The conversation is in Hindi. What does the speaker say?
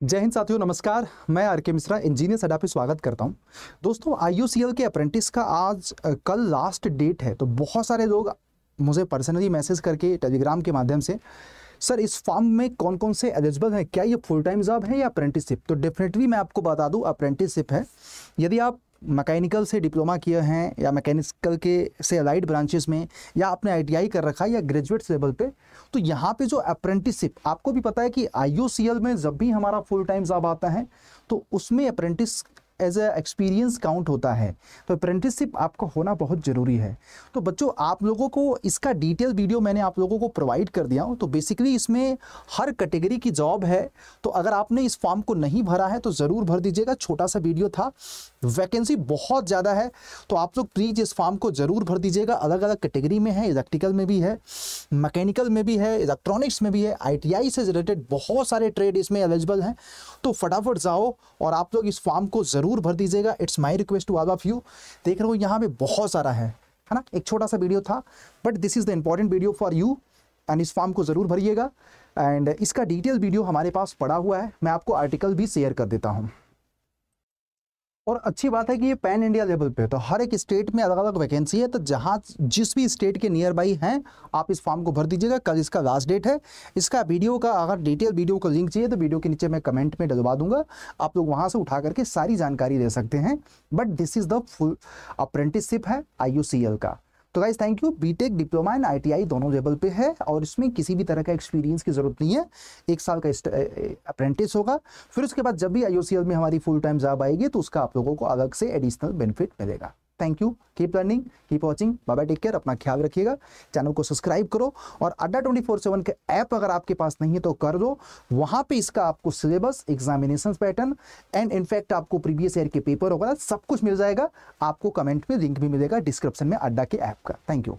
जय हिंद साथियों, नमस्कार। मैं आर के मिश्रा, इंजीनियर सडा पे स्वागत करता हूँ। दोस्तों आई के अप्रेंटिस का आज कल लास्ट डेट है तो बहुत सारे लोग मुझे पर्सनली मैसेज करके टेलीग्राम के माध्यम से, सर, इस फॉर्म में कौन कौन से एलिजिबल हैं? क्या ये फुल टाइम जॉब है या अप्रेंटिसशिप तो डेफिनेटली मैं आपको बता दूँ अप्रेंटिसशिप है। यदि आप मैकेनिकल से डिप्लोमा किए हैं या मैकेनिकल के से अलाइड ब्रांचेस में या आपने आईटीआई कर रखा है या ग्रेजुएट लेवल पे तो यहाँ पे जो अप्रेंटिसशिप, आपको भी पता है कि आईयूसीएल में जब भी हमारा फुल टाइम जॉब आता है तो उसमें apprentice as a experience count होता है। तो अप्रेंटिसशिप आपका होना बहुत ज़रूरी है। तो बच्चों, आप लोगों को इसका डिटेल वीडियो मैंने आप लोगों को प्रोवाइड कर दिया हूँ। तो बेसिकली इसमें हर कैटेगरी की जॉब है। तो अगर आपने इस फॉर्म को नहीं भरा है तो ज़रूर भर दीजिएगा। छोटा सा वीडियो था। वैकेंसी बहुत ज़्यादा है। तो आप लोग प्लीज़ इस फॉर्म को ज़रूर भर दीजिएगा। अलग अलग कैटेगरी में है। इलेक्ट्रिकल में भी है। मैकेनिकल में भी है। इलेक्ट्रॉनिक्स में भी है। आईटीआई से रिलेटेड बहुत सारे ट्रेड इसमें एलिजिबल हैं। तो फटाफट जाओ और आप लोग इस फॉर्म को ज़रूर भर दीजिएगा। It's my request to all of you देख रहे हो, यहाँ पे बहुत सारा है है ना? एक छोटा सा वीडियो था but this is the important video for you and इस फॉर्म को ज़रूर भरिएगा। एंड इसका डिटेल वीडियो हमारे पास पड़ा हुआ है। मैं आपको आर्टिकल भी शेयर कर देता हूँ। और अच्छी बात है कि ये पैन इंडिया लेवल पे तो हर एक स्टेट में अलग अलग वैकेंसी है तो जहाँ जिस भी स्टेट के नियर बाई हैं, आप इस फॉर्म को भर दीजिएगा। कल इसका लास्ट डेट है। इसका वीडियो का अगर डिटेल वीडियो का लिंक चाहिए तो वीडियो के नीचे मैं कमेंट में डलवा दूँगा। आप लोग वहाँ से उठा करके सारी जानकारी दे सकते हैं। But this is the full apprenticeship है IUCL का। तो guys thank you BTech diploma and ITI दोनों लेवल पे है और इसमें किसी भी तरह का एक्सपीरियंस की ज़रूरत नहीं है। एक साल का अप्रेंटिस होगा। फिर उसके बाद जब भी आईओसीएल में हमारी फुल टाइम जॉब आएगी तो उसका आप लोगों को अलग से एडिशनल बेनिफिट मिलेगा। Thank you keep learning keep watching Baba take care अपना ख्याल रखिएगा। चैनल को सब्सक्राइब करो और अड्डा ट्वेंटी फोर सेवन के ऐप अगर आपके पास नहीं है तो कर दो। वहाँ पे इसका आपको syllabus examination pattern and in fact आपको प्रीवियस ईयर के पेपर वगैरह सब कुछ मिल जाएगा। आपको कमेंट में लिंक भी मिलेगा डिस्क्रिप्शन में अड्डा के ऐप का। Thank you